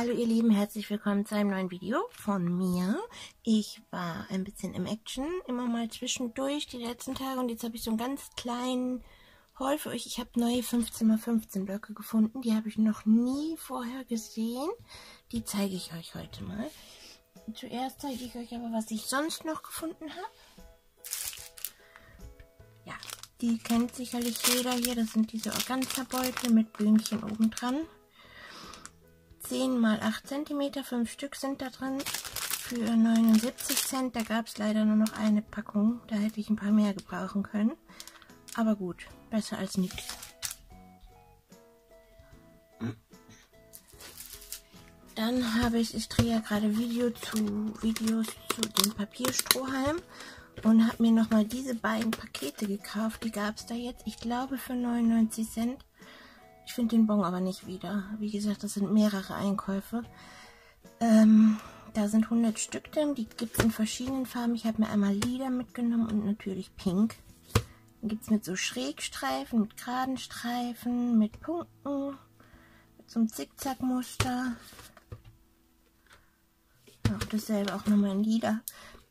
Hallo ihr Lieben, herzlich willkommen zu einem neuen Video von mir. Ich war ein bisschen im Action, immer mal zwischendurch die letzten Tage und jetzt habe ich so einen ganz kleinen Haul für euch. Ich habe neue 15x15 Blöcke gefunden, die habe ich noch nie vorher gesehen. Die zeige ich euch heute mal. Zuerst zeige ich euch aber, was ich sonst noch gefunden habe. Ja, die kennt sicherlich jeder hier. Das sind diese Organza-Beutel mit Blümchen oben dran. 10 mal 8 cm, 5 Stück sind da drin für 79 Cent. Da gab es leider nur noch eine Packung. Da hätte ich ein paar mehr gebrauchen können. Aber gut, besser als nichts. Dann habe ich, ich drehe ja gerade Video zu, Videos zu dem Papierstrohhalm und habe mir nochmal diese beiden Pakete gekauft. Die gab es da jetzt, ich glaube, für 99 Cent. Ich finde den Bon aber nicht wieder. Wie gesagt, das sind mehrere Einkäufe. Ähm, da sind 100 Stück drin. Die gibt es in verschiedenen Farben. Ich habe mir einmal lila mitgenommen und natürlich pink. Dann gibt es mit so Schrägstreifen, mit geraden Streifen, mit Punkten, mit so einem Zickzackmuster. Auch dasselbe auch nochmal in lila.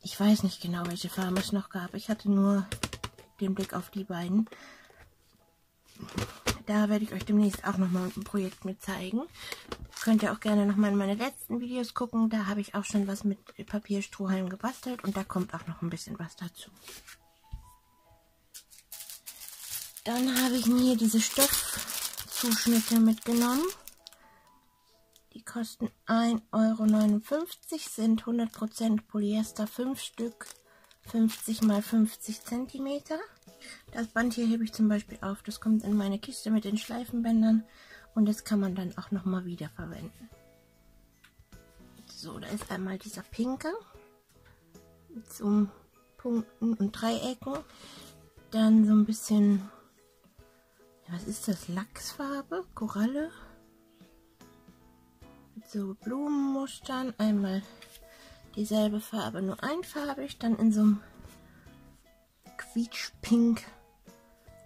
Ich weiß nicht genau, welche Farben es noch gab. Ich hatte nur den Blick auf die beiden. Da werde ich euch demnächst auch nochmal ein Projekt mit zeigen. Könnt ihr auch gerne nochmal in meine letzten Videos gucken. Da habe ich auch schon was mit Papierstrohhalm gebastelt und da kommt auch noch ein bisschen was dazu. Dann habe ich mir diese Stoffzuschnitte mitgenommen. Die kosten 1,59 Euro, sind 100% Polyester, 5 Stück, 50 x 50 cm. Das Band hier hebe ich zum Beispiel auf. Das kommt in meine Kiste mit den Schleifenbändern. Und das kann man dann auch nochmal wieder verwenden. So, da ist einmal dieser pinke. Mit so Punkten und Dreiecken. Dann so ein bisschen, was ist das? Lachsfarbe, Koralle. Mit so Blumenmustern. Einmal dieselbe Farbe, nur einfarbig. Dann in so einem quietschpink.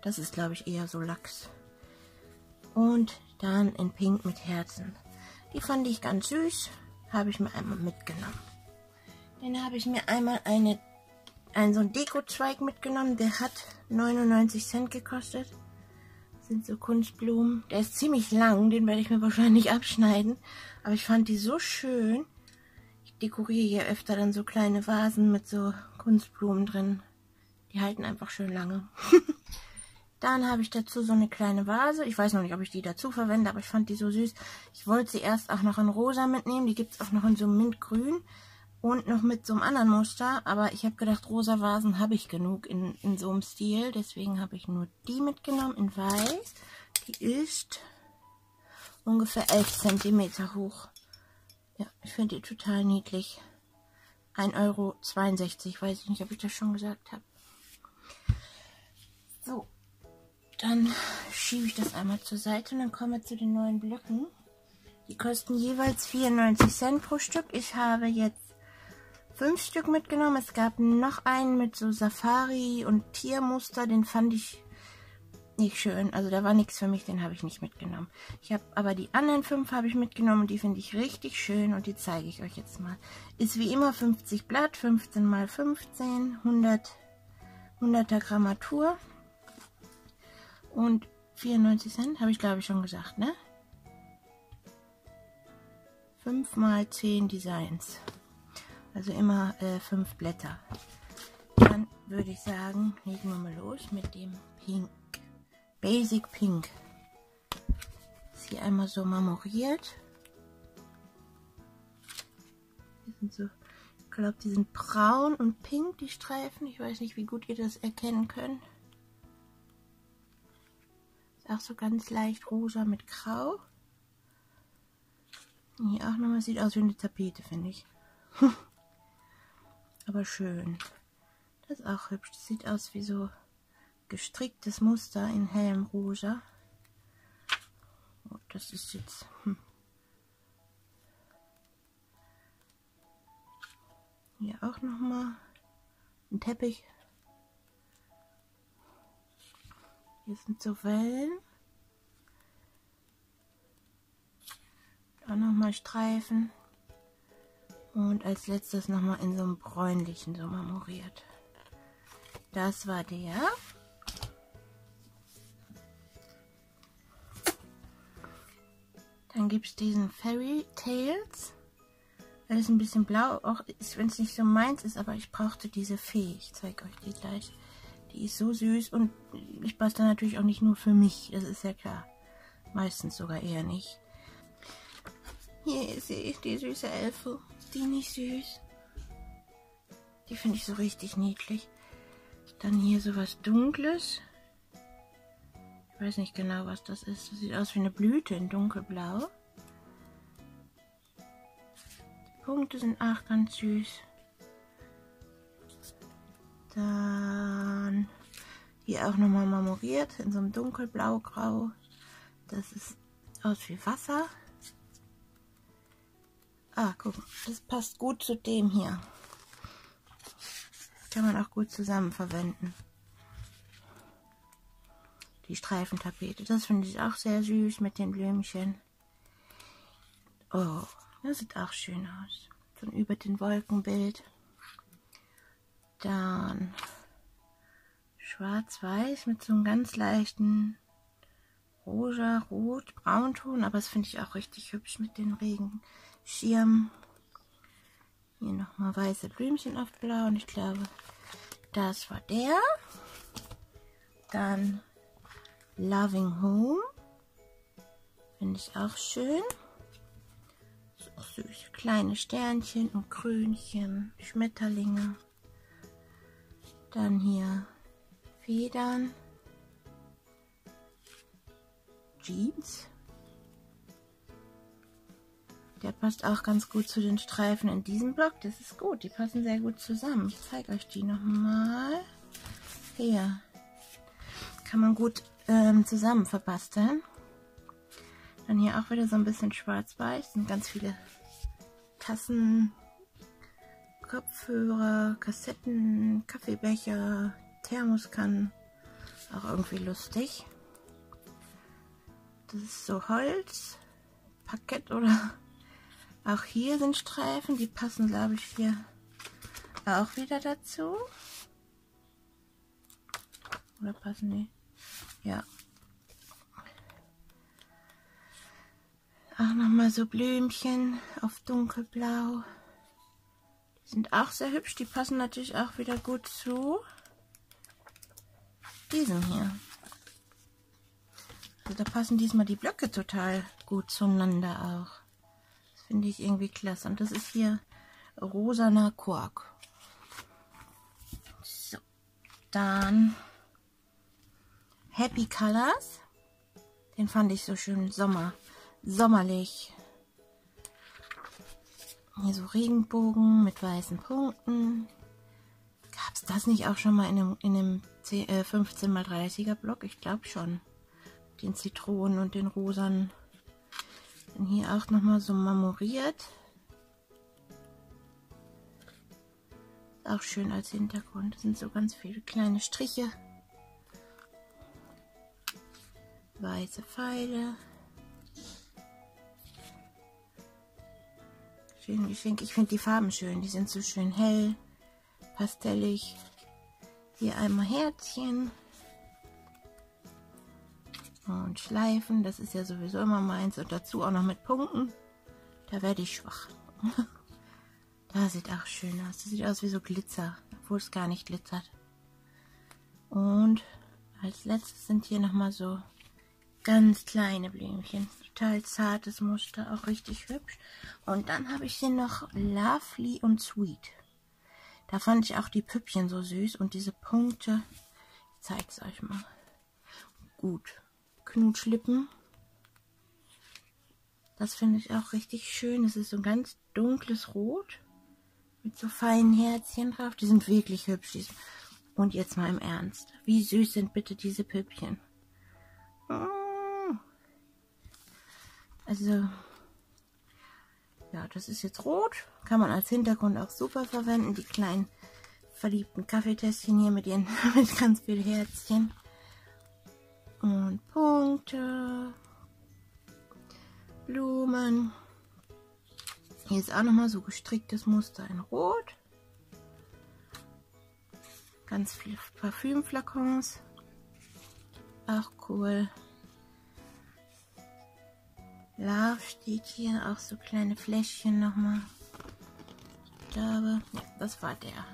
Das ist, glaube ich, eher so Lachs. Und dann in pink mit Herzen. Die fand ich ganz süß. Habe ich mir einmal mitgenommen. Dann habe ich mir einmal eine, einen so einen Deko-Zweig mitgenommen. Der hat 99 Cent gekostet. Das sind so Kunstblumen. Der ist ziemlich lang. Den werde ich mir wahrscheinlich abschneiden. Aber ich fand die so schön. Ich dekoriere hier öfter dann so kleine Vasen mit so Kunstblumen drin. Die halten einfach schön lange. Dann habe ich dazu so eine kleine Vase. Ich weiß noch nicht, ob ich die dazu verwende, aber ich fand die so süß. Ich wollte sie erst auch noch in rosa mitnehmen. Die gibt es auch noch in so mintgrün und noch mit so einem anderen Muster. Aber ich habe gedacht, rosa Vasen habe ich genug in, in so einem Stil. Deswegen habe ich nur die mitgenommen in weiß. Die ist ungefähr 11 cm hoch. Ja, ich finde die total niedlich. 1,62 Euro. Weiß ich nicht, ob ich das schon gesagt habe. So, dann schiebe ich das einmal zur Seite und dann kommen wir zu den neuen Blöcken. Die kosten jeweils 94 Cent pro Stück. Ich habe jetzt fünf Stück mitgenommen. Es gab noch einen mit so Safari und Tiermuster. Den fand ich nicht schön. Also da war nichts für mich, den habe ich nicht mitgenommen. Ich habe aber die anderen fünf habe ich mitgenommen und die finde ich richtig schön und die zeige ich euch jetzt mal. Ist wie immer 50 Blatt, 15 mal 15, 100, 100er Grammatur. Und 94 Cent, habe ich glaube ich schon gesagt, ne? 5 mal 10 Designs. Also immer 5 äh, Blätter. Dann würde ich sagen, legen wir mal los mit dem Pink. Basic Pink. Ist hier einmal so marmoriert. Die sind so, glaube, die sind braun und pink, die Streifen. Ich weiß nicht, wie gut ihr das erkennen könnt. Ist auch so ganz leicht rosa mit grau. Hier auch nochmal sieht aus wie eine Tapete, finde ich. Aber schön. Das ist auch hübsch. Das sieht aus wie so gestricktes Muster in hellem Rosa. Oh, das ist jetzt... Hm. Hier auch nochmal ein Teppich Hier sind so Wellen. Dann nochmal Streifen. Und als letztes nochmal in so einem bräunlichen, so marmoriert. Das war der. Dann gibt es diesen Fairy Tales. Ist ein bisschen blau, auch wenn es nicht so meins ist, aber ich brauchte diese Fee. Ich zeige euch die gleich. Die ist so süß und ich bastel natürlich auch nicht nur für mich, das ist ja klar. Meistens sogar eher nicht. Hier ist sie, die süße Elfe. Ist die nicht süß? Die finde ich so richtig niedlich. Dann hier so was Dunkles. Ich weiß nicht genau, was das ist. Das sieht aus wie eine Blüte in dunkelblau. Punkte sind auch ganz süß. Dann hier auch nochmal marmoriert in so einem dunkelblau-grau. Das ist aus wie Wasser. Ah, guck, das passt gut zu dem hier. Kann man auch gut zusammen verwenden. Die Streifentapete, das finde ich auch sehr süß mit den Blümchen. Oh, das sieht auch schön aus. So über den Wolkenbild. Dann schwarz-weiß mit so einem ganz leichten rosa, rot, braunton. Aber das finde ich auch richtig hübsch mit den Regenschirmen. Hier nochmal weiße Blümchen auf blau. Und ich glaube, das war der. Dann Loving Home. Finde ich auch schön. So süß. Kleine Sternchen und Krönchen, Schmetterlinge. Dann hier Federn. Jeans. Der passt auch ganz gut zu den Streifen in diesem Block. Das ist gut. Die passen sehr gut zusammen. Ich zeige euch die nochmal. Hier. Kann man gut ähm, zusammen verbasteln. Dann hier auch wieder so ein bisschen schwarz-weiß. Sind ganz viele Tassen, Kopfhörer, Kassetten, Kaffeebecher, Thermoskannen. Auch irgendwie lustig. Das ist so Holz, Parkett oder auch hier sind Streifen. Die passen, glaube ich, hier auch wieder dazu. Oder passen die? Ja. Auch nochmal so Blümchen auf dunkelblau sind auch sehr hübsch. Die passen natürlich auch wieder gut zu diesem hier. Also da passen diesmal die Blöcke total gut zueinander auch. Das finde ich irgendwie klasse. Und das ist hier rosaner Quark. So, dann Happy Colors. Den fand ich so schön sommer, sommerlich. Hier so Regenbogen mit weißen Punkten. Gab es das nicht auch schon mal in einem, in einem 10, äh, 15 x 30er Block? Ich glaube schon. Den Zitronen und den Rosan. Dann hier auch nochmal so marmoriert. Auch schön als Hintergrund. Das sind so ganz viele kleine Striche. Weiße Pfeile. Schön Geschenk. Ich finde die Farben schön. Die sind so schön hell, pastellig. Hier einmal Herzchen. Und Schleifen. Das ist ja sowieso immer meins. Und dazu auch noch mit Punkten. Da werde ich schwach. da sieht auch schön aus. Das sieht aus wie so Glitzer. Obwohl es gar nicht glitzert. Und als letztes sind hier nochmal so ganz kleine Blümchen total zartes Muster, auch richtig hübsch. Und dann habe ich hier noch Lovely und Sweet. Da fand ich auch die Püppchen so süß und diese Punkte. Ich zeige es euch mal. Gut. Knutschlippen. Das finde ich auch richtig schön. Es ist so ein ganz dunkles Rot mit so feinen Herzchen drauf. Die sind wirklich hübsch. Und jetzt mal im Ernst. Wie süß sind bitte diese Püppchen? Oh. Also, ja, das ist jetzt rot. Kann man als Hintergrund auch super verwenden. Die kleinen verliebten Kaffeetässchen hier mit ihren mit ganz viel Herzchen. Und Punkte. Blumen. Hier ist auch nochmal so gestricktes Muster in Rot. Ganz viele Parfümflakons. Auch cool. Love steht hier, auch so kleine Fläschchen nochmal. Ich glaube, ja, das war der.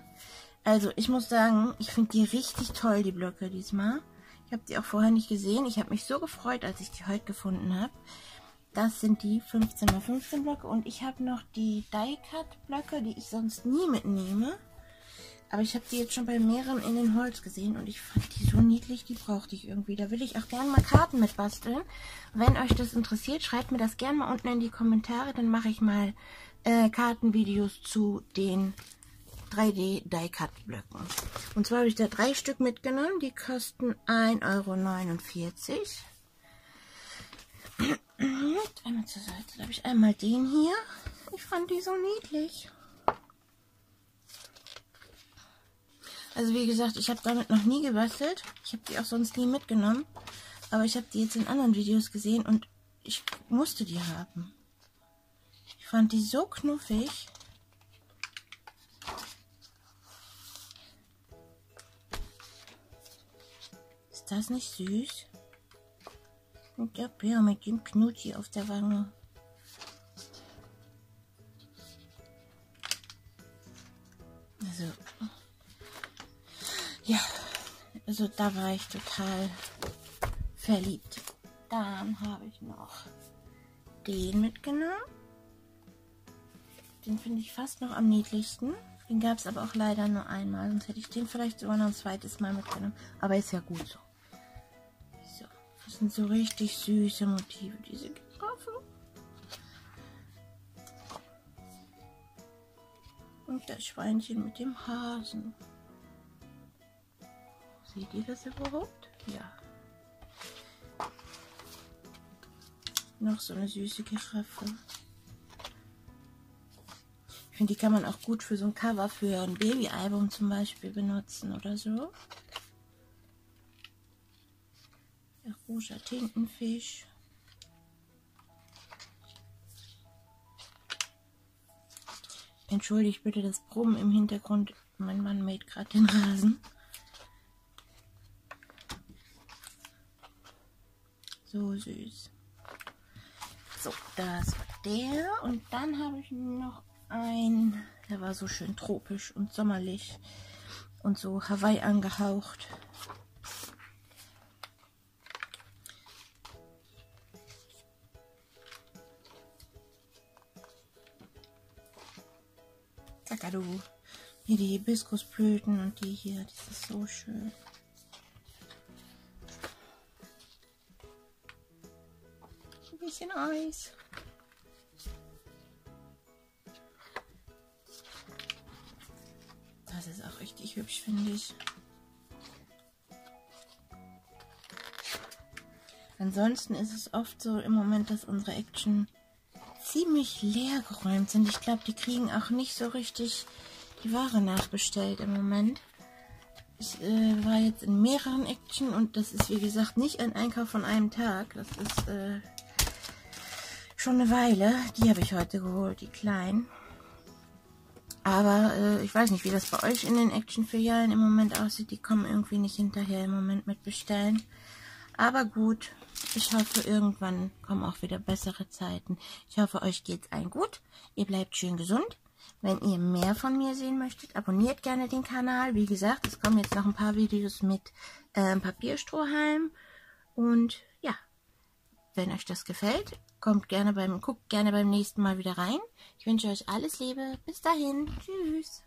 Also, ich muss sagen, ich finde die richtig toll, die Blöcke diesmal. Ich habe die auch vorher nicht gesehen. Ich habe mich so gefreut, als ich die heute gefunden habe. Das sind die 15x15 Blöcke. Und ich habe noch die Die-Cut-Blöcke, die ich sonst nie mitnehme. Aber ich habe die jetzt schon bei mehreren in den Holz gesehen und ich fand die so niedlich, die brauchte ich irgendwie. Da will ich auch gerne mal Karten mit basteln. Wenn euch das interessiert, schreibt mir das gerne mal unten in die Kommentare. Dann mache ich mal äh, Kartenvideos zu den 3D Die-Cut Blöcken. Und zwar habe ich da drei Stück mitgenommen. Die kosten 1,49 Euro. Einmal zur Seite. Da habe ich einmal den hier. Ich fand die so niedlich. Also wie gesagt, ich habe damit noch nie gebastelt. Ich habe die auch sonst nie mitgenommen. Aber ich habe die jetzt in anderen Videos gesehen und ich musste die haben. Ich fand die so knuffig. Ist das nicht süß? Und der Bär mit dem Knutschi auf der Wange. Also da war ich total verliebt. Dann habe ich noch den mitgenommen. Den finde ich fast noch am niedlichsten. Den gab es aber auch leider nur einmal, sonst hätte ich den vielleicht sogar noch ein zweites Mal mitgenommen. Aber ist ja gut so. So, das sind so richtig süße Motive, diese Giraffe. Und das Schweinchen mit dem Hasen. Seht ihr das überhaupt? Ja. Noch so eine süße Giraffe. Ich finde, die kann man auch gut für so ein Cover für ein Babyalbum zum Beispiel benutzen oder so. Der rosa Tintenfisch. Entschuldigt bitte das Brummen im Hintergrund. Mein Mann mäht gerade den Rasen. So süß. So, das war der. Und dann habe ich noch ein, der war so schön tropisch und sommerlich und so Hawaii angehaucht. Kakadu. Hier die Hibiskusblüten und die hier, das ist so schön. Bisschen Eis. Das ist auch richtig hübsch, finde ich. Ansonsten ist es oft so im Moment, dass unsere Action ziemlich leer geräumt sind. Ich glaube, die kriegen auch nicht so richtig die Ware nachbestellt im Moment. Ich äh, war jetzt in mehreren Action und das ist wie gesagt nicht ein Einkauf von einem Tag. Das ist äh, schon eine Weile. Die habe ich heute geholt, die kleinen. Aber äh, ich weiß nicht, wie das bei euch in den Action-Filialen im Moment aussieht. Die kommen irgendwie nicht hinterher im Moment mit bestellen. Aber gut, ich hoffe, irgendwann kommen auch wieder bessere Zeiten. Ich hoffe, euch geht's allen gut. Ihr bleibt schön gesund. Wenn ihr mehr von mir sehen möchtet, abonniert gerne den Kanal. Wie gesagt, es kommen jetzt noch ein paar Videos mit äh, Papierstrohhalm. Und ja, wenn euch das gefällt, kommt gerne beim, guckt gerne beim nächsten Mal wieder rein. Ich wünsche euch alles Liebe. Bis dahin. Tschüss.